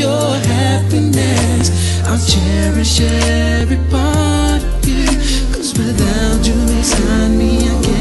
your happiness. I'll cherish every part of you. Cause without you beside me, I can't.